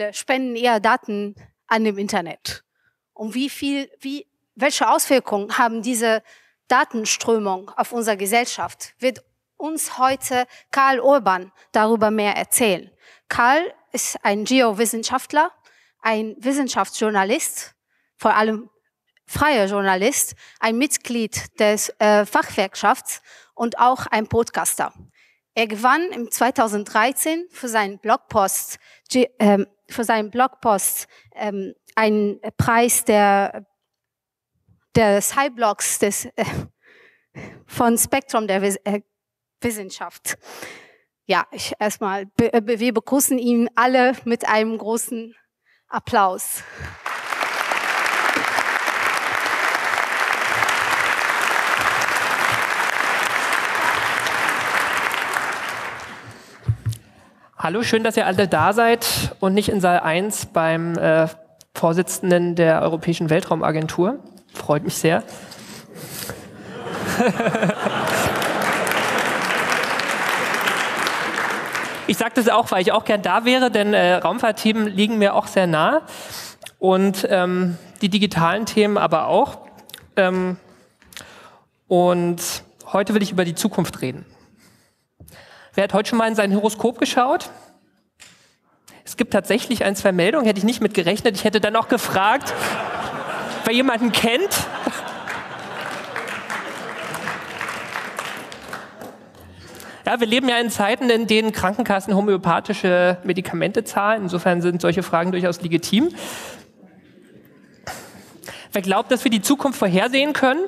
viele spenden ihre Daten an dem Internet? Und wie viel, wie, welche Auswirkungen haben diese Datenströmung auf unsere Gesellschaft? Wird uns heute Karl Urban darüber mehr erzählen. Karl ist ein Geowissenschaftler, ein Wissenschaftsjournalist, vor allem freier Journalist, ein Mitglied des äh, Fachwerkschafts und auch ein Podcaster. Er gewann im 2013 für seinen Blogpost, äh, für seinen Blogpost ähm, einen Preis der, des Highblogs des, äh, von Spektrum der äh, Wissenschaft. Ja, ich erstmal, äh, wir begrüßen ihn alle mit einem großen Applaus. Hallo, schön, dass ihr alle da seid und nicht in Saal 1 beim äh, Vorsitzenden der Europäischen Weltraumagentur. Freut mich sehr. Ich sage das auch, weil ich auch gern da wäre, denn äh, Raumfahrtthemen liegen mir auch sehr nah und ähm, die digitalen Themen aber auch. Ähm, und heute will ich über die Zukunft reden. Wer hat heute schon mal in sein Horoskop geschaut? Es gibt tatsächlich ein, zwei Meldungen, hätte ich nicht mit gerechnet. Ich hätte dann auch gefragt, wer jemanden kennt. Ja, wir leben ja in Zeiten, in denen Krankenkassen homöopathische Medikamente zahlen. Insofern sind solche Fragen durchaus legitim. Wer glaubt, dass wir die Zukunft vorhersehen können?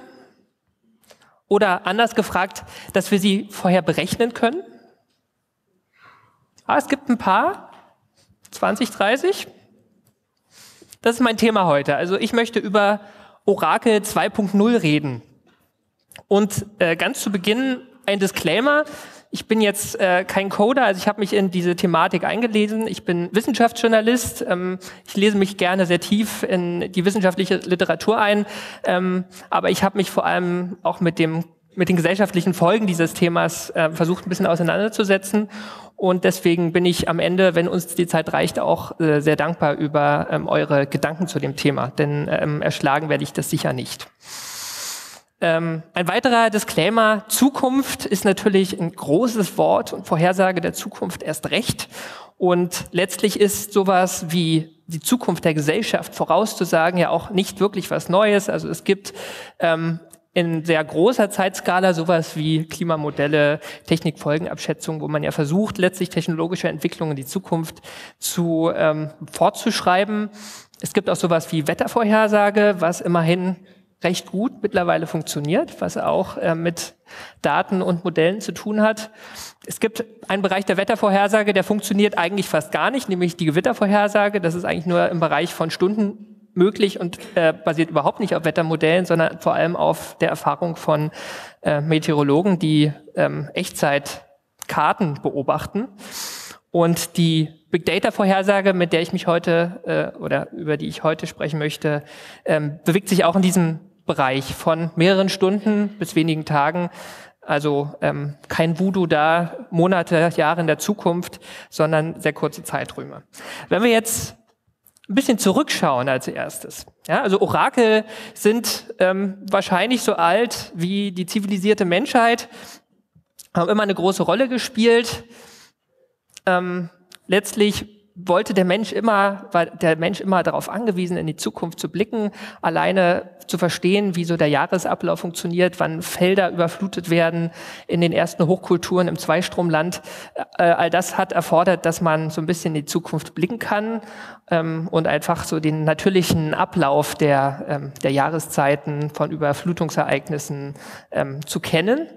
Oder anders gefragt, dass wir sie vorher berechnen können? Ah, es gibt ein paar. 20, 30. Das ist mein Thema heute. Also ich möchte über Orakel 2.0 reden. Und äh, ganz zu Beginn ein Disclaimer. Ich bin jetzt äh, kein Coder, also ich habe mich in diese Thematik eingelesen. Ich bin Wissenschaftsjournalist. Ähm, ich lese mich gerne sehr tief in die wissenschaftliche Literatur ein. Ähm, aber ich habe mich vor allem auch mit dem mit den gesellschaftlichen Folgen dieses Themas äh, versucht ein bisschen auseinanderzusetzen. Und deswegen bin ich am Ende, wenn uns die Zeit reicht, auch äh, sehr dankbar über ähm, eure Gedanken zu dem Thema. Denn ähm, erschlagen werde ich das sicher nicht. Ähm, ein weiterer Disclaimer, Zukunft ist natürlich ein großes Wort und Vorhersage der Zukunft erst recht. Und letztlich ist sowas wie die Zukunft der Gesellschaft vorauszusagen ja auch nicht wirklich was Neues. Also es gibt ähm, in sehr großer Zeitskala sowas wie Klimamodelle, Technikfolgenabschätzung, wo man ja versucht, letztlich technologische Entwicklungen in die Zukunft zu ähm, fortzuschreiben. Es gibt auch sowas wie Wettervorhersage, was immerhin recht gut mittlerweile funktioniert, was auch äh, mit Daten und Modellen zu tun hat. Es gibt einen Bereich der Wettervorhersage, der funktioniert eigentlich fast gar nicht, nämlich die Gewittervorhersage. Das ist eigentlich nur im Bereich von Stunden möglich und äh, basiert überhaupt nicht auf Wettermodellen, sondern vor allem auf der Erfahrung von äh, Meteorologen, die ähm, Echtzeitkarten beobachten. Und die Big Data Vorhersage, mit der ich mich heute äh, oder über die ich heute sprechen möchte, ähm, bewegt sich auch in diesem Bereich von mehreren Stunden bis wenigen Tagen. Also ähm, kein Voodoo da, Monate, Jahre in der Zukunft, sondern sehr kurze Zeiträume. Wenn wir jetzt ein bisschen zurückschauen als erstes. Ja, also Orakel sind ähm, wahrscheinlich so alt wie die zivilisierte Menschheit, haben immer eine große Rolle gespielt. Ähm, letztlich wollte der Mensch immer, war der Mensch immer darauf angewiesen, in die Zukunft zu blicken, alleine zu verstehen, wie so der Jahresablauf funktioniert, wann Felder überflutet werden in den ersten Hochkulturen im Zweistromland. Äh, all das hat erfordert, dass man so ein bisschen in die Zukunft blicken kann ähm, und einfach so den natürlichen Ablauf der, ähm, der Jahreszeiten von Überflutungsereignissen ähm, zu kennen.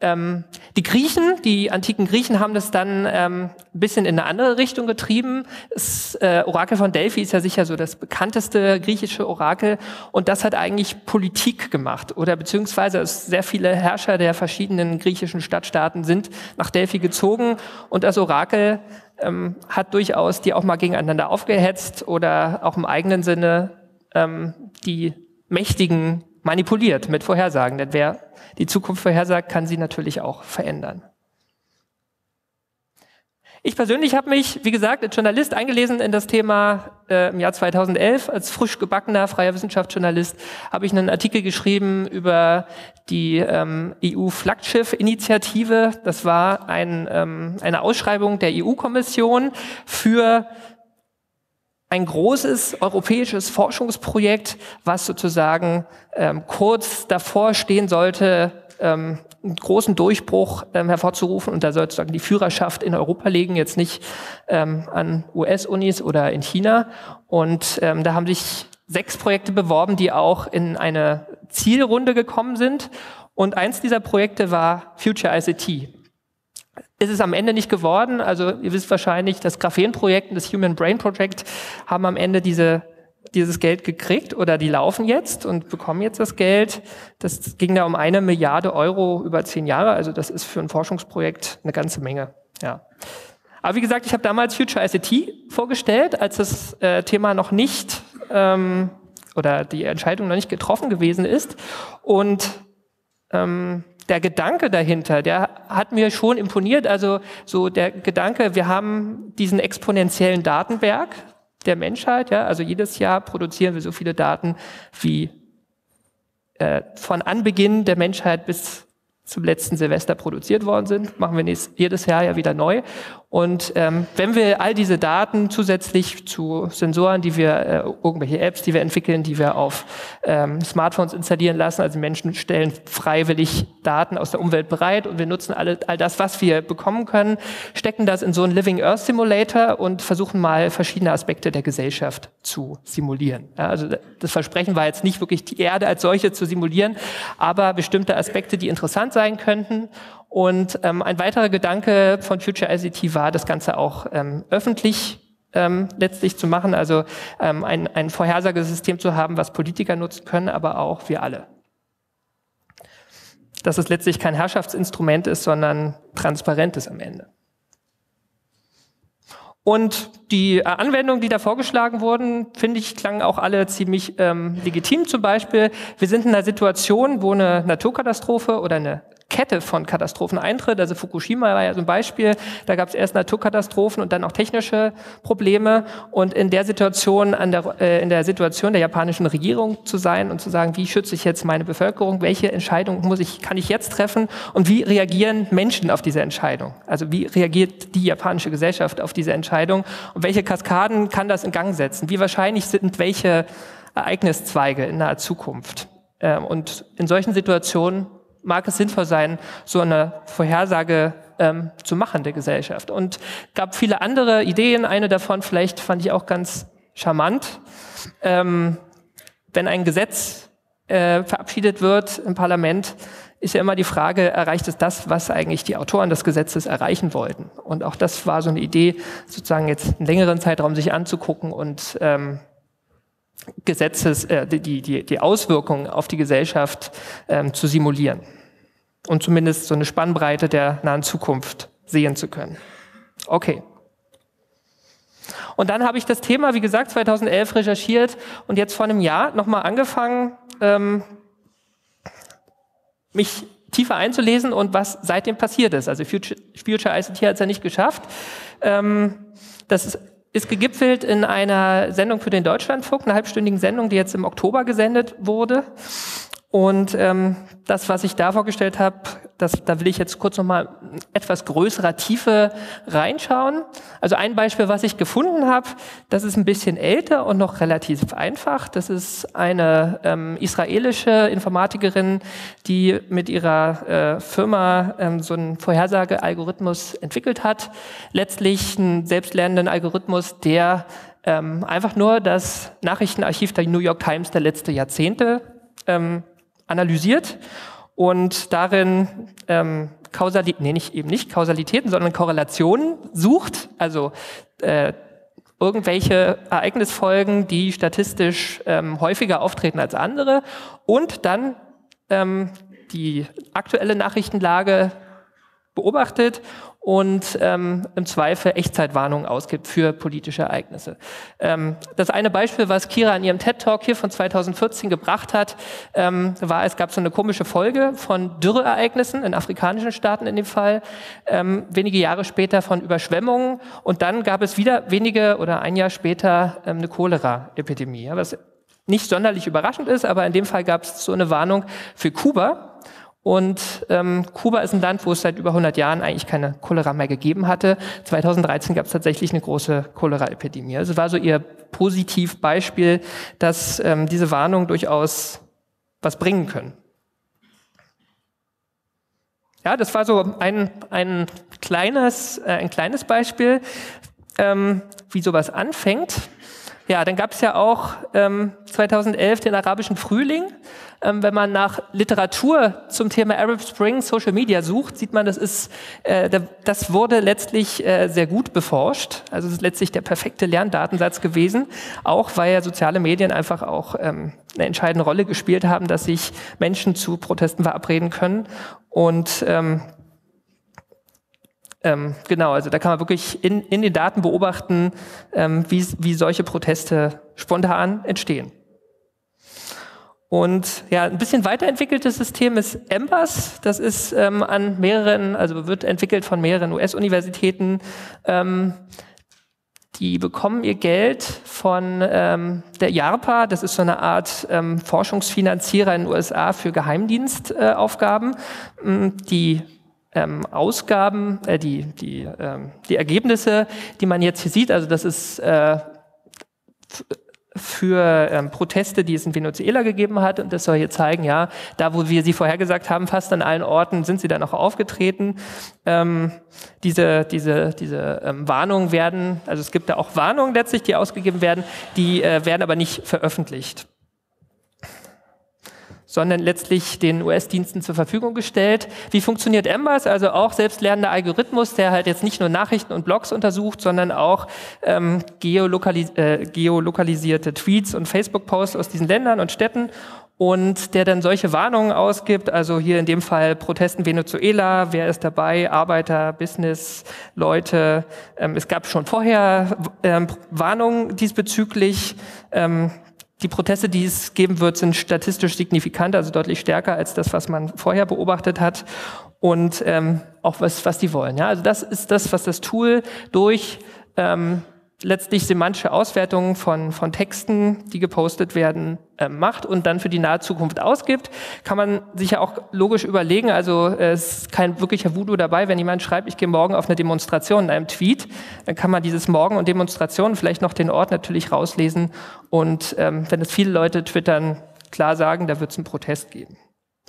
Ähm, die Griechen, die antiken Griechen haben das dann ähm, ein bisschen in eine andere Richtung getrieben. Das äh, Orakel von Delphi ist ja sicher so das bekannteste griechische Orakel. Und das hat eigentlich Politik gemacht. Oder beziehungsweise sehr viele Herrscher der verschiedenen griechischen Stadtstaaten sind nach Delphi gezogen. Und das Orakel ähm, hat durchaus die auch mal gegeneinander aufgehetzt oder auch im eigenen Sinne ähm, die Mächtigen manipuliert mit Vorhersagen. Denn wer die Zukunft vorhersagt, kann sie natürlich auch verändern. Ich persönlich habe mich, wie gesagt, als Journalist eingelesen in das Thema äh, im Jahr 2011. Als frisch gebackener freier Wissenschaftsjournalist habe ich einen Artikel geschrieben über die ähm, EU-Flaggschiff-Initiative. Das war ein, ähm, eine Ausschreibung der EU-Kommission für ein großes europäisches Forschungsprojekt, was sozusagen ähm, kurz davor stehen sollte, ähm, einen großen Durchbruch ähm, hervorzurufen und da soll sozusagen die Führerschaft in Europa liegen, jetzt nicht ähm, an US-Unis oder in China. Und ähm, da haben sich sechs Projekte beworben, die auch in eine Zielrunde gekommen sind. Und eins dieser Projekte war Future ICT. Ist es am Ende nicht geworden. Also ihr wisst wahrscheinlich, das Graphen-Projekt und das Human Brain Project haben am Ende diese dieses Geld gekriegt oder die laufen jetzt und bekommen jetzt das Geld. Das ging da um eine Milliarde Euro über zehn Jahre. Also das ist für ein Forschungsprojekt eine ganze Menge. Ja. Aber wie gesagt, ich habe damals Future ICT vorgestellt, als das äh, Thema noch nicht ähm, oder die Entscheidung noch nicht getroffen gewesen ist. Und ähm, der Gedanke dahinter, der hat mir schon imponiert. Also so der Gedanke, wir haben diesen exponentiellen Datenberg, der Menschheit. Ja? Also jedes Jahr produzieren wir so viele Daten wie äh, von Anbeginn der Menschheit bis zum letzten Silvester produziert worden sind, machen wir jedes Jahr ja wieder neu. Und ähm, wenn wir all diese Daten zusätzlich zu Sensoren, die wir, äh, irgendwelche Apps, die wir entwickeln, die wir auf ähm, Smartphones installieren lassen, also Menschen stellen freiwillig Daten aus der Umwelt bereit und wir nutzen alle, all das, was wir bekommen können, stecken das in so einen Living Earth Simulator und versuchen mal verschiedene Aspekte der Gesellschaft zu simulieren. Ja, also das Versprechen war jetzt nicht wirklich die Erde als solche zu simulieren, aber bestimmte Aspekte, die interessant sein könnten und ähm, ein weiterer Gedanke von Future ICT war, das Ganze auch ähm, öffentlich ähm, letztlich zu machen, also ähm, ein, ein Vorhersagesystem zu haben, was Politiker nutzen können, aber auch wir alle. Dass es letztlich kein Herrschaftsinstrument ist, sondern transparent ist am Ende. Und die äh, Anwendungen, die da vorgeschlagen wurden, finde ich, klangen auch alle ziemlich ähm, legitim. Zum Beispiel, wir sind in einer Situation, wo eine Naturkatastrophe oder eine Kette von Katastrophen eintritt. Also Fukushima war ja so ein Beispiel. Da gab es erst Naturkatastrophen und dann auch technische Probleme. Und in der Situation, an der, äh, in der Situation der japanischen Regierung zu sein und zu sagen, wie schütze ich jetzt meine Bevölkerung? Welche Entscheidung muss ich, kann ich jetzt treffen? Und wie reagieren Menschen auf diese Entscheidung? Also wie reagiert die japanische Gesellschaft auf diese Entscheidung? Und welche Kaskaden kann das in Gang setzen? Wie wahrscheinlich sind welche Ereigniszweige in naher Zukunft? Ähm, und in solchen Situationen mag es sinnvoll sein, so eine Vorhersage ähm, zu machen der Gesellschaft. Und gab viele andere Ideen. Eine davon vielleicht fand ich auch ganz charmant. Ähm, wenn ein Gesetz äh, verabschiedet wird im Parlament, ist ja immer die Frage, erreicht es das, was eigentlich die Autoren des Gesetzes erreichen wollten? Und auch das war so eine Idee, sozusagen jetzt einen längeren Zeitraum sich anzugucken und ähm, Gesetzes, äh, die, die, die Auswirkungen auf die Gesellschaft ähm, zu simulieren und zumindest so eine Spannbreite der nahen Zukunft sehen zu können. Okay. Und dann habe ich das Thema, wie gesagt, 2011 recherchiert und jetzt vor einem Jahr nochmal angefangen, ähm, mich tiefer einzulesen und was seitdem passiert ist. Also Future, Future ICT hat es ja nicht geschafft. Ähm, das ist ist gegipfelt in einer Sendung für den Deutschlandfunk, einer halbstündigen Sendung, die jetzt im Oktober gesendet wurde. Und ähm, das, was ich da vorgestellt habe, das, da will ich jetzt kurz nochmal etwas größerer Tiefe reinschauen. Also ein Beispiel, was ich gefunden habe, das ist ein bisschen älter und noch relativ einfach. Das ist eine ähm, israelische Informatikerin, die mit ihrer äh, Firma ähm, so einen Vorhersagealgorithmus entwickelt hat. Letztlich einen selbstlernenden Algorithmus, der ähm, einfach nur das Nachrichtenarchiv der New York Times der letzten Jahrzehnte ähm, analysiert und darin ähm, Kausalität, nee, nicht, eben nicht Kausalitäten, sondern Korrelationen sucht, also äh, irgendwelche Ereignisfolgen, die statistisch ähm, häufiger auftreten als andere und dann ähm, die aktuelle Nachrichtenlage beobachtet und ähm, im Zweifel Echtzeitwarnungen ausgibt für politische Ereignisse. Ähm, das eine Beispiel, was Kira in ihrem TED-Talk hier von 2014 gebracht hat, ähm, war, es gab so eine komische Folge von Dürreereignissen in afrikanischen Staaten in dem Fall, ähm, wenige Jahre später von Überschwemmungen und dann gab es wieder wenige oder ein Jahr später ähm, eine Cholera-Epidemie, was nicht sonderlich überraschend ist, aber in dem Fall gab es so eine Warnung für Kuba und ähm, Kuba ist ein Land, wo es seit über 100 Jahren eigentlich keine Cholera mehr gegeben hatte. 2013 gab es tatsächlich eine große Cholera-Epidemie. Also war so ihr Positivbeispiel, dass ähm, diese Warnungen durchaus was bringen können. Ja, das war so ein, ein, kleines, äh, ein kleines Beispiel, ähm, wie sowas anfängt. Ja, dann gab es ja auch ähm, 2011 den arabischen Frühling. Ähm, wenn man nach Literatur zum Thema Arab Spring Social Media sucht, sieht man, das ist, äh, das wurde letztlich äh, sehr gut beforscht. Also es ist letztlich der perfekte Lerndatensatz gewesen, auch weil ja soziale Medien einfach auch ähm, eine entscheidende Rolle gespielt haben, dass sich Menschen zu Protesten verabreden können. Und ähm, ähm, genau, also da kann man wirklich in, in den Daten beobachten, ähm, wie, wie solche Proteste spontan entstehen. Und ja, ein bisschen weiterentwickeltes System ist Embers. Das ist ähm, an mehreren, also wird entwickelt von mehreren US-Universitäten. Ähm, die bekommen ihr Geld von ähm, der JARPA, das ist so eine Art ähm, Forschungsfinanzierer in den USA für Geheimdienstaufgaben. Äh, die ähm, Ausgaben, äh, die, die, ähm, die Ergebnisse, die man jetzt hier sieht, also das ist äh, für ähm, Proteste, die es in Venezuela gegeben hat. Und das soll hier zeigen, ja, da wo wir sie vorhergesagt haben, fast an allen Orten sind sie dann auch aufgetreten. Ähm, diese diese, diese ähm, Warnungen werden, also es gibt da auch Warnungen letztlich, die ausgegeben werden, die äh, werden aber nicht veröffentlicht sondern letztlich den US-Diensten zur Verfügung gestellt. Wie funktioniert Embers? Also auch selbstlernender Algorithmus, der halt jetzt nicht nur Nachrichten und Blogs untersucht, sondern auch ähm, geolokalis äh, geolokalisierte Tweets und Facebook-Posts aus diesen Ländern und Städten und der dann solche Warnungen ausgibt, also hier in dem Fall Protesten Venezuela, wer ist dabei, Arbeiter, Business, Leute. Ähm, es gab schon vorher ähm, Warnungen diesbezüglich. Ähm, die Proteste, die es geben wird, sind statistisch signifikant, also deutlich stärker als das, was man vorher beobachtet hat und ähm, auch was, was die wollen. Ja? Also das ist das, was das Tool durch ähm, letztlich semantische Auswertungen von, von Texten, die gepostet werden, äh, macht und dann für die nahe Zukunft ausgibt, kann man sich ja auch logisch überlegen, also äh, es ist kein wirklicher Voodoo dabei, wenn jemand schreibt, ich gehe morgen auf eine Demonstration in einem Tweet, dann kann man dieses Morgen und Demonstration vielleicht noch den Ort natürlich rauslesen und ähm, wenn es viele Leute twittern, klar sagen, da wird es einen Protest geben.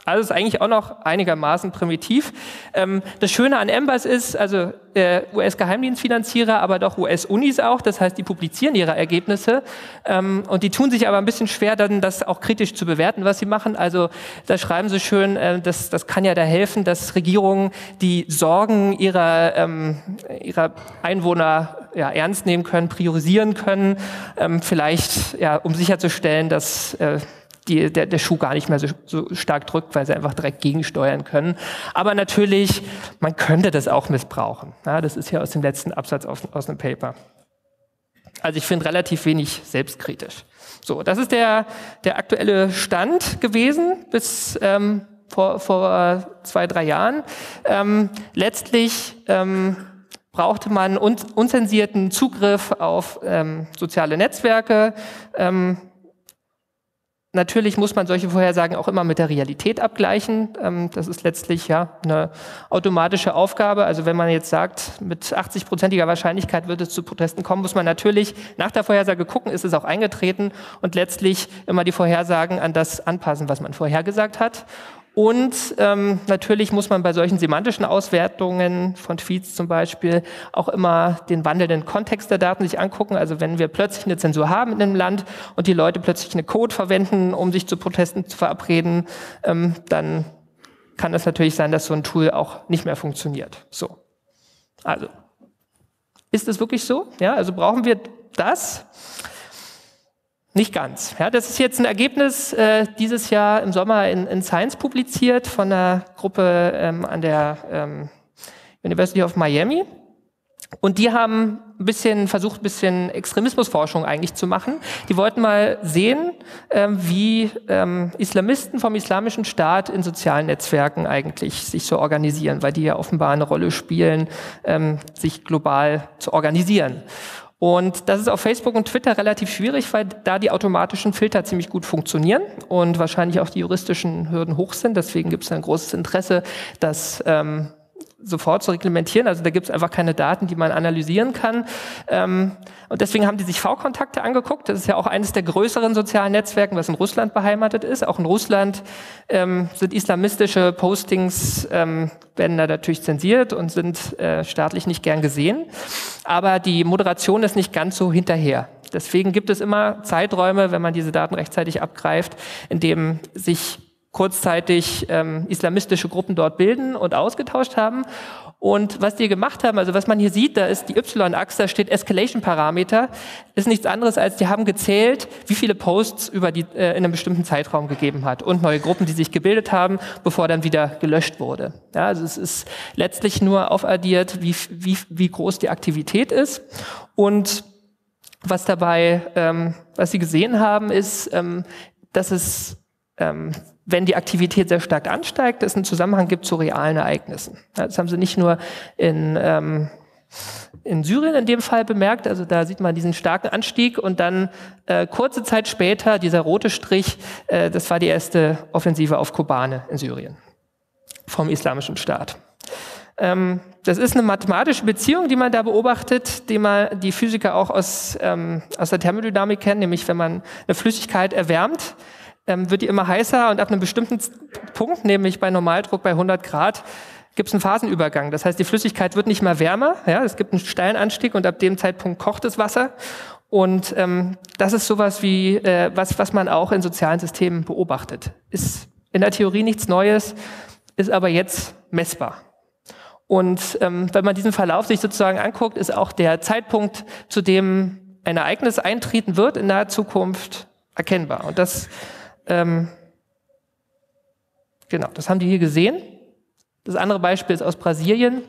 Also ist eigentlich auch noch einigermaßen primitiv. Ähm, das Schöne an Embers ist, also äh, US-Geheimdienstfinanzierer, aber doch US-Unis auch. Das heißt, die publizieren ihre Ergebnisse ähm, und die tun sich aber ein bisschen schwer, dann das auch kritisch zu bewerten, was sie machen. Also da schreiben sie schön, äh, das, das kann ja da helfen, dass Regierungen die Sorgen ihrer, ähm, ihrer Einwohner ja, ernst nehmen können, priorisieren können, ähm, vielleicht ja, um sicherzustellen, dass äh, die, der, der Schuh gar nicht mehr so, so stark drückt, weil sie einfach direkt gegensteuern können. Aber natürlich, man könnte das auch missbrauchen. Ja, das ist ja aus dem letzten Absatz aus, aus einem Paper. Also ich finde relativ wenig selbstkritisch. So, das ist der, der aktuelle Stand gewesen bis ähm, vor, vor zwei, drei Jahren. Ähm, letztlich ähm, brauchte man un unzensierten Zugriff auf ähm, soziale Netzwerke. Ähm, Natürlich muss man solche Vorhersagen auch immer mit der Realität abgleichen. Ähm, das ist letztlich ja eine automatische Aufgabe. Also wenn man jetzt sagt, mit 80-prozentiger Wahrscheinlichkeit wird es zu Protesten kommen, muss man natürlich nach der Vorhersage gucken, ist es auch eingetreten und letztlich immer die Vorhersagen an das anpassen, was man vorhergesagt hat. Und ähm, natürlich muss man bei solchen semantischen Auswertungen von Tweets zum Beispiel auch immer den wandelnden Kontext der Daten sich angucken. Also wenn wir plötzlich eine Zensur haben in einem Land und die Leute plötzlich eine Code verwenden, um sich zu Protesten zu verabreden, ähm, dann kann es natürlich sein, dass so ein Tool auch nicht mehr funktioniert. So. Also. Ist es wirklich so? Ja, also brauchen wir das? Nicht ganz. Ja, das ist jetzt ein Ergebnis äh, dieses Jahr im Sommer in, in Science publiziert von einer Gruppe ähm, an der ähm, University of Miami. Und die haben ein bisschen versucht, ein bisschen Extremismusforschung eigentlich zu machen. Die wollten mal sehen, ähm, wie ähm, Islamisten vom Islamischen Staat in sozialen Netzwerken eigentlich sich so organisieren, weil die ja offenbar eine Rolle spielen, ähm, sich global zu organisieren. Und das ist auf Facebook und Twitter relativ schwierig, weil da die automatischen Filter ziemlich gut funktionieren und wahrscheinlich auch die juristischen Hürden hoch sind. Deswegen gibt es ein großes Interesse, dass ähm, sofort zu reglementieren. Also da gibt es einfach keine Daten, die man analysieren kann. Ähm, und deswegen haben die sich V-Kontakte angeguckt. Das ist ja auch eines der größeren sozialen Netzwerken, was in Russland beheimatet ist. Auch in Russland ähm, sind islamistische Postings, ähm, werden da natürlich zensiert und sind äh, staatlich nicht gern gesehen. Aber die Moderation ist nicht ganz so hinterher. Deswegen gibt es immer Zeiträume, wenn man diese Daten rechtzeitig abgreift, in dem sich kurzzeitig ähm, islamistische Gruppen dort bilden und ausgetauscht haben. Und was die gemacht haben, also was man hier sieht, da ist die Y-Achse, da steht Escalation-Parameter, ist nichts anderes als, die haben gezählt, wie viele Posts über die, äh, in einem bestimmten Zeitraum gegeben hat und neue Gruppen, die sich gebildet haben, bevor dann wieder gelöscht wurde. Ja, also es ist letztlich nur aufaddiert, wie, wie, wie groß die Aktivität ist. Und was dabei, ähm, was sie gesehen haben, ist, ähm, dass es ähm, wenn die Aktivität sehr stark ansteigt, es einen Zusammenhang gibt zu realen Ereignissen. Das haben sie nicht nur in, ähm, in Syrien in dem Fall bemerkt, also da sieht man diesen starken Anstieg und dann äh, kurze Zeit später, dieser rote Strich, äh, das war die erste Offensive auf Kobane in Syrien vom Islamischen Staat. Ähm, das ist eine mathematische Beziehung, die man da beobachtet, die man die Physiker auch aus, ähm, aus der Thermodynamik kennen, nämlich wenn man eine Flüssigkeit erwärmt, ähm, wird die immer heißer und ab einem bestimmten Punkt, nämlich bei Normaldruck bei 100 Grad, gibt es einen Phasenübergang. Das heißt, die Flüssigkeit wird nicht mehr wärmer, ja, es gibt einen steilen Anstieg und ab dem Zeitpunkt kocht das Wasser. Und ähm, das ist sowas wie, äh, was, was man auch in sozialen Systemen beobachtet. Ist in der Theorie nichts Neues, ist aber jetzt messbar. Und ähm, wenn man diesen Verlauf sich sozusagen anguckt, ist auch der Zeitpunkt, zu dem ein Ereignis eintreten wird in naher Zukunft, erkennbar. Und das ähm, genau, das haben die hier gesehen. Das andere Beispiel ist aus Brasilien.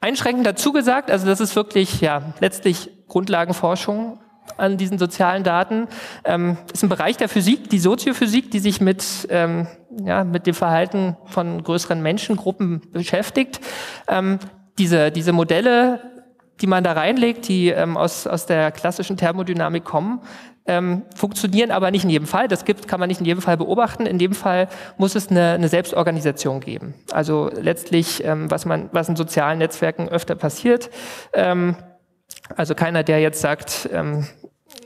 Einschränkend dazu gesagt, also das ist wirklich ja letztlich Grundlagenforschung an diesen sozialen Daten, ähm, ist ein Bereich der Physik, die Soziophysik, die sich mit, ähm, ja, mit dem Verhalten von größeren Menschengruppen beschäftigt. Ähm, diese, diese Modelle, die man da reinlegt, die ähm, aus, aus der klassischen Thermodynamik kommen, ähm, funktionieren aber nicht in jedem Fall. Das gibt, kann man nicht in jedem Fall beobachten. In dem Fall muss es eine, eine Selbstorganisation geben. Also letztlich, ähm, was man, was in sozialen Netzwerken öfter passiert. Ähm, also keiner, der jetzt sagt, ähm,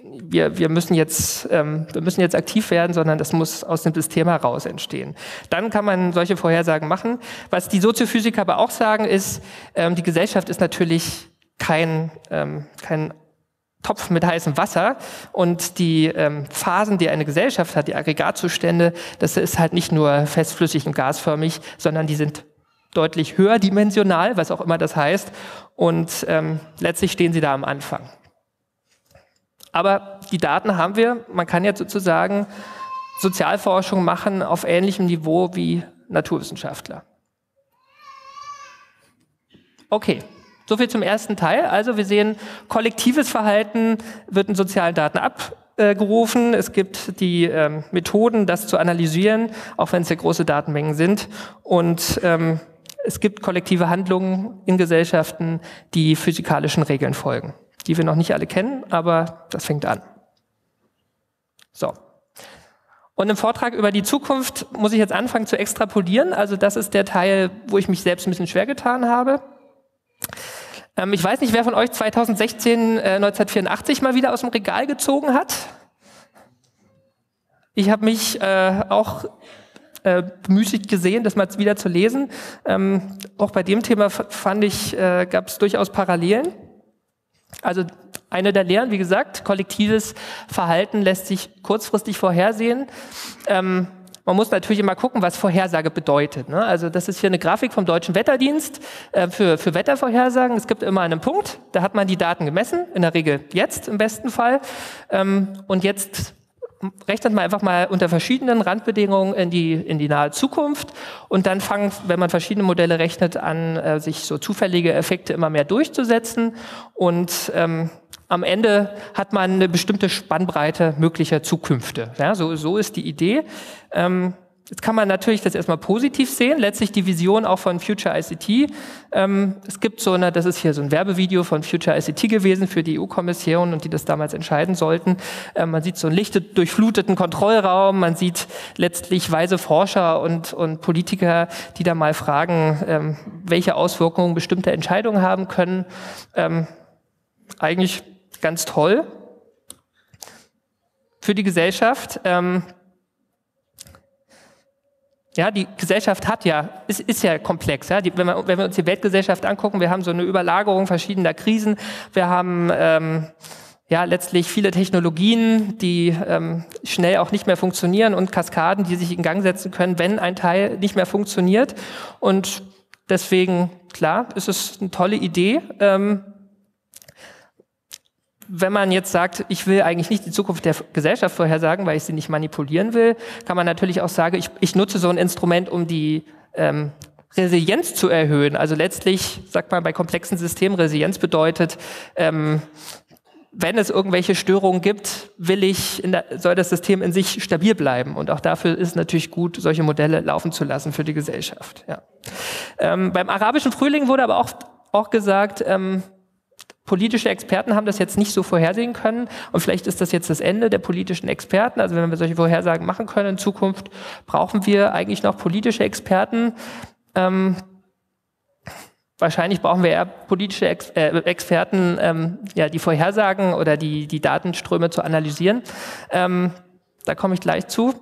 wir, wir, müssen jetzt, ähm, wir müssen jetzt aktiv werden, sondern das muss aus dem System heraus entstehen. Dann kann man solche Vorhersagen machen. Was die Soziophysiker aber auch sagen, ist, ähm, die Gesellschaft ist natürlich kein, ähm, kein Topf mit heißem Wasser und die ähm, Phasen, die eine Gesellschaft hat, die Aggregatzustände, das ist halt nicht nur festflüssig und gasförmig, sondern die sind deutlich höherdimensional, was auch immer das heißt, und ähm, letztlich stehen sie da am Anfang. Aber die Daten haben wir, man kann jetzt sozusagen Sozialforschung machen auf ähnlichem Niveau wie Naturwissenschaftler. Okay, so viel zum ersten Teil. Also wir sehen, kollektives Verhalten wird in sozialen Daten abgerufen. Es gibt die ähm, Methoden, das zu analysieren, auch wenn es sehr große Datenmengen sind. Und ähm, es gibt kollektive Handlungen in Gesellschaften, die physikalischen Regeln folgen, die wir noch nicht alle kennen, aber das fängt an. So. Und im Vortrag über die Zukunft muss ich jetzt anfangen zu extrapolieren. Also das ist der Teil, wo ich mich selbst ein bisschen schwer getan habe. Ähm, ich weiß nicht, wer von euch 2016 äh, 1984 mal wieder aus dem Regal gezogen hat. Ich habe mich äh, auch äh, gesehen, das mal wieder zu lesen. Ähm, auch bei dem Thema fand ich, äh, gab es durchaus Parallelen. Also eine der Lehren, wie gesagt, kollektives Verhalten lässt sich kurzfristig vorhersehen. Ähm, man muss natürlich immer gucken, was Vorhersage bedeutet. Ne? Also das ist hier eine Grafik vom Deutschen Wetterdienst äh, für, für Wettervorhersagen. Es gibt immer einen Punkt, da hat man die Daten gemessen, in der Regel jetzt im besten Fall. Ähm, und jetzt rechnet man einfach mal unter verschiedenen Randbedingungen in die, in die nahe Zukunft und dann fangen, wenn man verschiedene Modelle rechnet, an, äh, sich so zufällige Effekte immer mehr durchzusetzen und ähm, am Ende hat man eine bestimmte Spannbreite möglicher Zukünfte. Ja, so, so ist die Idee. Ähm, Jetzt kann man natürlich das erstmal positiv sehen, letztlich die Vision auch von Future ICT. Ähm, es gibt so eine, das ist hier so ein Werbevideo von Future ICT gewesen für die EU-Kommission und die das damals entscheiden sollten. Ähm, man sieht so einen lichtet durchfluteten Kontrollraum, man sieht letztlich weise Forscher und, und Politiker, die da mal fragen, ähm, welche Auswirkungen bestimmte Entscheidungen haben können. Ähm, eigentlich ganz toll für die Gesellschaft. Ähm, ja, die Gesellschaft hat ja, ist, ist ja komplex. Ja? Die, wenn, wir, wenn wir uns die Weltgesellschaft angucken, wir haben so eine Überlagerung verschiedener Krisen. Wir haben ähm, ja letztlich viele Technologien, die ähm, schnell auch nicht mehr funktionieren und Kaskaden, die sich in Gang setzen können, wenn ein Teil nicht mehr funktioniert. Und deswegen, klar, ist es eine tolle Idee. Ähm, wenn man jetzt sagt, ich will eigentlich nicht die Zukunft der Gesellschaft vorhersagen, weil ich sie nicht manipulieren will, kann man natürlich auch sagen, ich, ich nutze so ein Instrument, um die ähm, Resilienz zu erhöhen. Also letztlich, sagt man bei komplexen Systemen, Resilienz bedeutet, ähm, wenn es irgendwelche Störungen gibt, will ich der, soll das System in sich stabil bleiben. Und auch dafür ist es natürlich gut, solche Modelle laufen zu lassen für die Gesellschaft. Ja. Ähm, beim arabischen Frühling wurde aber auch, auch gesagt, ähm, politische Experten haben das jetzt nicht so vorhersehen können und vielleicht ist das jetzt das Ende der politischen Experten. Also wenn wir solche Vorhersagen machen können in Zukunft, brauchen wir eigentlich noch politische Experten. Ähm, wahrscheinlich brauchen wir eher politische Ex äh, Experten, ähm, ja, die Vorhersagen oder die, die Datenströme zu analysieren. Ähm, da komme ich gleich zu.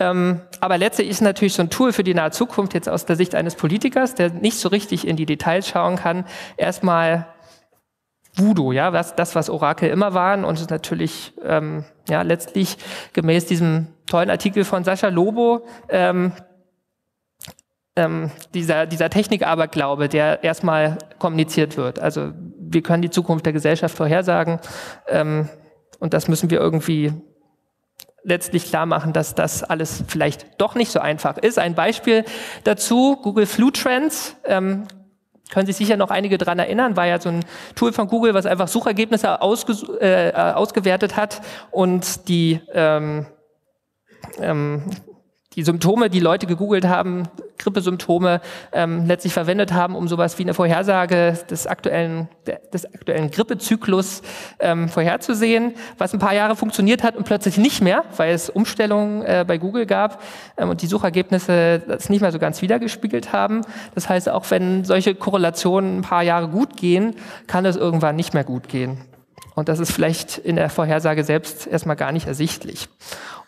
Ähm, aber letztlich ist natürlich so ein Tool für die nahe Zukunft jetzt aus der Sicht eines Politikers, der nicht so richtig in die Details schauen kann, erstmal Voodoo, ja, was, das, was Orakel immer waren und ist natürlich ähm, ja, letztlich gemäß diesem tollen Artikel von Sascha Lobo ähm, ähm, dieser, dieser Technikaberglaube, der erstmal kommuniziert wird. Also wir können die Zukunft der Gesellschaft vorhersagen ähm, und das müssen wir irgendwie letztlich klar machen, dass das alles vielleicht doch nicht so einfach ist. Ein Beispiel dazu, Google Flu Trends, ähm, können sich sicher noch einige dran erinnern, war ja so ein Tool von Google, was einfach Suchergebnisse ausge äh, ausgewertet hat und die ähm, ähm, die Symptome, die Leute gegoogelt haben, Grippesymptome, ähm, letztlich verwendet haben, um sowas wie eine Vorhersage des aktuellen, des aktuellen Grippezyklus ähm, vorherzusehen, was ein paar Jahre funktioniert hat und plötzlich nicht mehr, weil es Umstellungen äh, bei Google gab ähm, und die Suchergebnisse das nicht mehr so ganz wiedergespiegelt haben. Das heißt, auch wenn solche Korrelationen ein paar Jahre gut gehen, kann es irgendwann nicht mehr gut gehen. Und das ist vielleicht in der Vorhersage selbst erstmal gar nicht ersichtlich.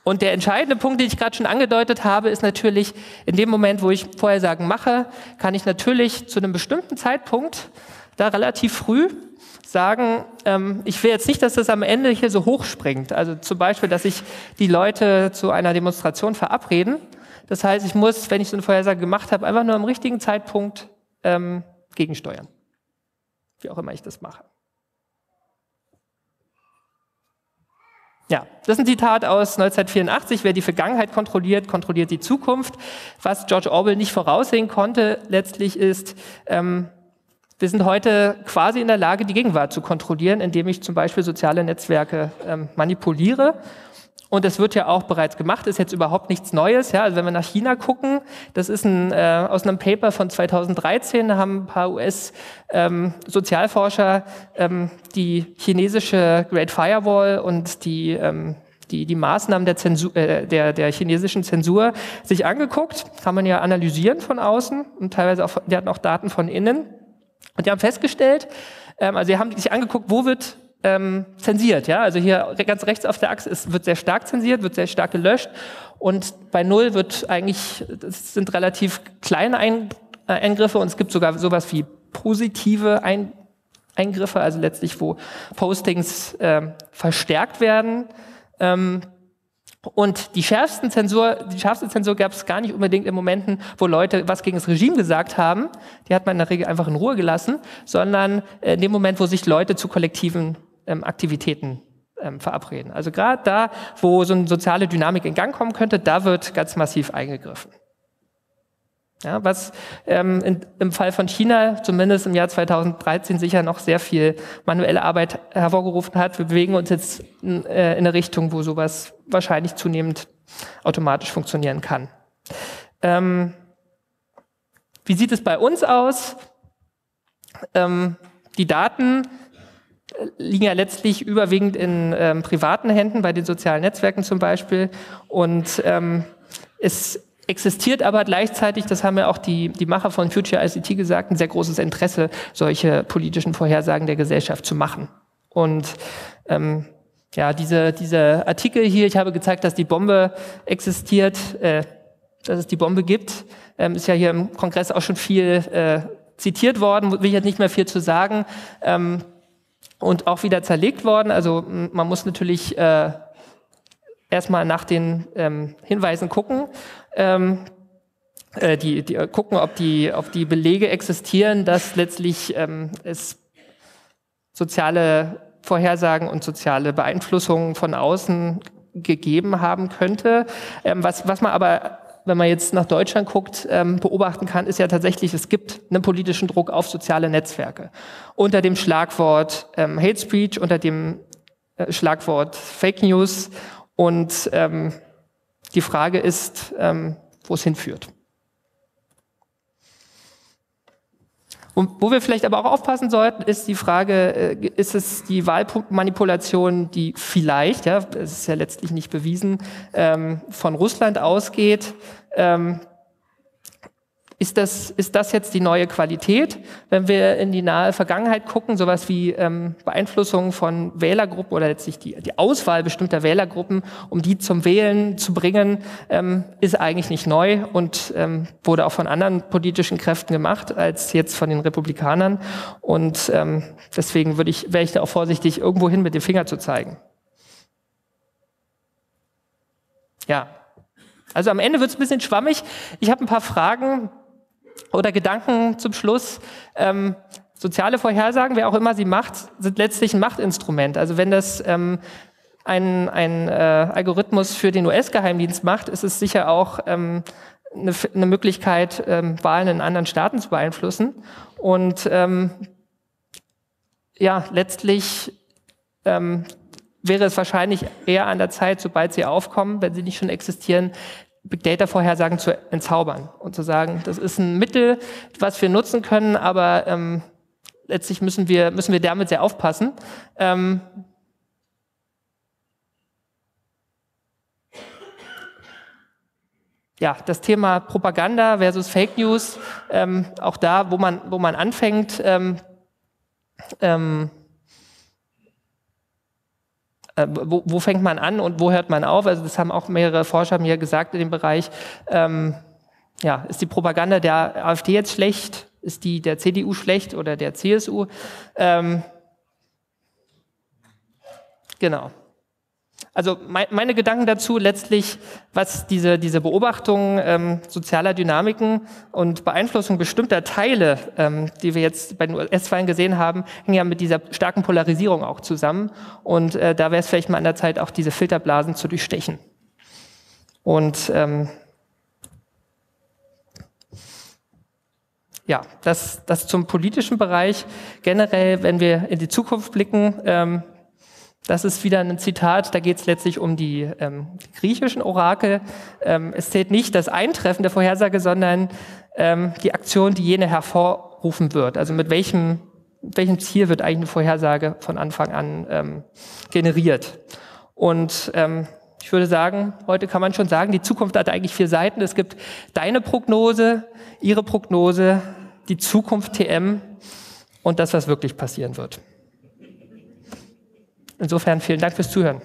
Und der entscheidende Punkt, den ich gerade schon angedeutet habe, ist natürlich, in dem Moment, wo ich Vorhersagen mache, kann ich natürlich zu einem bestimmten Zeitpunkt da relativ früh sagen, ähm, ich will jetzt nicht, dass das am Ende hier so hochspringt. Also zum Beispiel, dass sich die Leute zu einer Demonstration verabreden. Das heißt, ich muss, wenn ich so eine Vorhersage gemacht habe, einfach nur am richtigen Zeitpunkt ähm, gegensteuern. Wie auch immer ich das mache. Ja, das ist ein Zitat aus 1984. Wer die Vergangenheit kontrolliert, kontrolliert die Zukunft. Was George Orwell nicht voraussehen konnte, letztlich ist, ähm, wir sind heute quasi in der Lage, die Gegenwart zu kontrollieren, indem ich zum Beispiel soziale Netzwerke ähm, manipuliere und es wird ja auch bereits gemacht, ist jetzt überhaupt nichts Neues. Ja, also wenn wir nach China gucken, das ist ein, äh, aus einem Paper von 2013, da haben ein paar US-Sozialforscher ähm, ähm, die chinesische Great Firewall und die ähm, die, die Maßnahmen der, Zensur, äh, der, der chinesischen Zensur sich angeguckt, kann man ja analysieren von außen und teilweise auch, die hatten auch Daten von innen. Und die haben festgestellt, ähm, also sie haben sich angeguckt, wo wird ähm, zensiert. Ja? Also hier ganz rechts auf der Achse ist, wird sehr stark zensiert, wird sehr stark gelöscht und bei Null wird eigentlich, das sind relativ kleine Ein äh, Eingriffe und es gibt sogar sowas wie positive Ein Eingriffe, also letztlich wo Postings äh, verstärkt werden. Ähm, und die schärfsten Zensur, die schärfste Zensur gab es gar nicht unbedingt in Momenten, wo Leute was gegen das Regime gesagt haben. Die hat man in der Regel einfach in Ruhe gelassen, sondern in dem Moment, wo sich Leute zu kollektiven ähm, Aktivitäten ähm, verabreden. Also gerade da, wo so eine soziale Dynamik in Gang kommen könnte, da wird ganz massiv eingegriffen. Ja, was ähm, in, im Fall von China zumindest im Jahr 2013 sicher noch sehr viel manuelle Arbeit hervorgerufen hat. Wir bewegen uns jetzt in, äh, in eine Richtung, wo sowas wahrscheinlich zunehmend automatisch funktionieren kann. Ähm, wie sieht es bei uns aus? Ähm, die Daten liegen ja letztlich überwiegend in ähm, privaten Händen, bei den sozialen Netzwerken zum Beispiel. Und ähm, es existiert aber gleichzeitig, das haben ja auch die, die Macher von Future ICT gesagt, ein sehr großes Interesse, solche politischen Vorhersagen der Gesellschaft zu machen. Und ähm, ja, diese, diese Artikel hier, ich habe gezeigt, dass die Bombe existiert, äh, dass es die Bombe gibt, ähm, ist ja hier im Kongress auch schon viel äh, zitiert worden, will ich jetzt nicht mehr viel zu sagen. Ähm, und auch wieder zerlegt worden. Also man muss natürlich äh, erstmal nach den ähm, Hinweisen gucken. Ähm, äh, die, die, gucken, ob die, ob die Belege existieren, dass letztlich ähm, es soziale Vorhersagen und soziale Beeinflussungen von außen gegeben haben könnte. Ähm, was, was man aber, wenn man jetzt nach Deutschland guckt, ähm, beobachten kann, ist ja tatsächlich, es gibt einen politischen Druck auf soziale Netzwerke. Unter dem Schlagwort ähm, Hate Speech, unter dem äh, Schlagwort Fake News und ähm, die Frage ist, ähm, wo es hinführt. Und wo wir vielleicht aber auch aufpassen sollten, ist die Frage, äh, ist es die Wahlmanipulation, die vielleicht, ja, es ist ja letztlich nicht bewiesen, ähm, von Russland ausgeht, ähm, ist das, ist das jetzt die neue Qualität? Wenn wir in die nahe Vergangenheit gucken, sowas wie ähm, Beeinflussung von Wählergruppen oder letztlich die, die Auswahl bestimmter Wählergruppen, um die zum Wählen zu bringen, ähm, ist eigentlich nicht neu und ähm, wurde auch von anderen politischen Kräften gemacht als jetzt von den Republikanern. Und ähm, deswegen würde ich, wäre ich da auch vorsichtig, irgendwo hin mit dem Finger zu zeigen. Ja, also am Ende wird es ein bisschen schwammig. Ich habe ein paar Fragen, oder Gedanken zum Schluss. Ähm, soziale Vorhersagen, wer auch immer sie macht, sind letztlich ein Machtinstrument. Also wenn das ähm, ein, ein äh, Algorithmus für den US-Geheimdienst macht, ist es sicher auch ähm, eine, eine Möglichkeit, ähm, Wahlen in anderen Staaten zu beeinflussen. Und ähm, ja, letztlich ähm, wäre es wahrscheinlich eher an der Zeit, sobald sie aufkommen, wenn sie nicht schon existieren, Big Data Vorhersagen zu entzaubern und zu sagen, das ist ein Mittel, was wir nutzen können, aber ähm, letztlich müssen wir, müssen wir damit sehr aufpassen. Ähm, ja, das Thema Propaganda versus Fake News, ähm, auch da, wo man, wo man anfängt, ähm, ähm, äh, wo, wo, fängt man an und wo hört man auf? Also das haben auch mehrere Forscher mir gesagt in dem Bereich. Ähm, ja, ist die Propaganda der AfD jetzt schlecht? Ist die der CDU schlecht oder der CSU? Ähm, genau. Also mein, meine Gedanken dazu letztlich, was diese, diese Beobachtung ähm, sozialer Dynamiken und Beeinflussung bestimmter Teile, ähm, die wir jetzt bei den US-Wahlen gesehen haben, hängen ja mit dieser starken Polarisierung auch zusammen. Und äh, da wäre es vielleicht mal an der Zeit, auch diese Filterblasen zu durchstechen. Und ähm, ja, das, das zum politischen Bereich. Generell, wenn wir in die Zukunft blicken, ähm, das ist wieder ein Zitat, da geht es letztlich um die, ähm, die griechischen Orakel. Ähm, es zählt nicht das Eintreffen der Vorhersage, sondern ähm, die Aktion, die jene hervorrufen wird. Also mit welchem, welchem Ziel wird eigentlich eine Vorhersage von Anfang an ähm, generiert. Und ähm, ich würde sagen, heute kann man schon sagen, die Zukunft hat eigentlich vier Seiten. Es gibt deine Prognose, ihre Prognose, die Zukunft TM und das, was wirklich passieren wird. Insofern vielen Dank fürs Zuhören.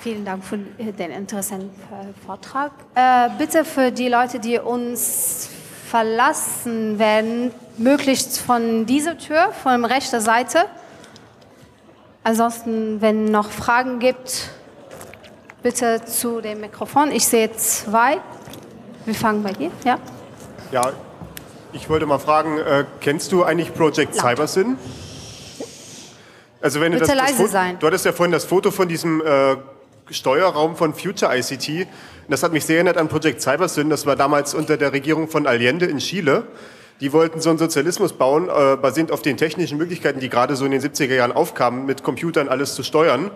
Vielen Dank für den interessanten äh, Vortrag. Äh, bitte für die Leute, die uns verlassen werden, möglichst von dieser Tür, von der rechten Seite. Ansonsten, wenn noch Fragen gibt, bitte zu dem Mikrofon. Ich sehe zwei. Wir fangen bei dir. Ja. Ja, ich wollte mal fragen, äh, kennst du eigentlich Project Laut. Cybersyn? Also wenn du Bitte das, das leise Foto, sein. Du hattest ja vorhin das Foto von diesem äh, Steuerraum von Future ICT. Das hat mich sehr erinnert an Project Cybersyn. Das war damals unter der Regierung von Allende in Chile. Die wollten so einen Sozialismus bauen, äh, basierend auf den technischen Möglichkeiten, die gerade so in den 70er Jahren aufkamen, mit Computern alles zu steuern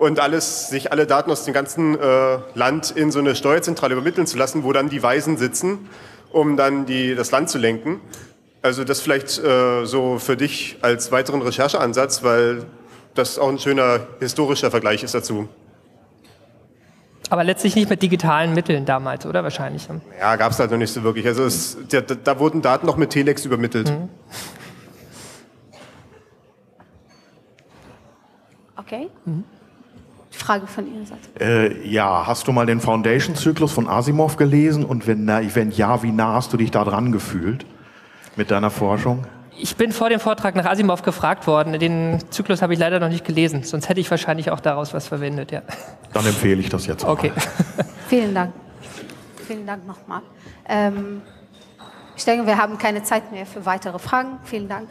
und alles, sich alle Daten aus dem ganzen äh, Land in so eine Steuerzentrale übermitteln zu lassen, wo dann die Weisen sitzen, um dann die, das Land zu lenken. Also das vielleicht äh, so für dich als weiteren Rechercheansatz, weil das auch ein schöner historischer Vergleich ist dazu. Aber letztlich nicht mit digitalen Mitteln damals, oder? Wahrscheinlich. ne? Ja, gab es halt noch nicht so wirklich. Also es, da, da wurden Daten noch mit Telex übermittelt. Okay. Frage von Seite. Äh, ja, hast du mal den Foundation-Zyklus von Asimov gelesen? Und wenn, na, wenn ja, wie nah hast du dich da dran gefühlt mit deiner Forschung? Ich bin vor dem Vortrag nach Asimov gefragt worden. Den Zyklus habe ich leider noch nicht gelesen. Sonst hätte ich wahrscheinlich auch daraus was verwendet. Ja. Dann empfehle ich das jetzt. mal. Okay. Vielen Dank. Vielen Dank nochmal. Ähm, ich denke, wir haben keine Zeit mehr für weitere Fragen. Vielen Dank.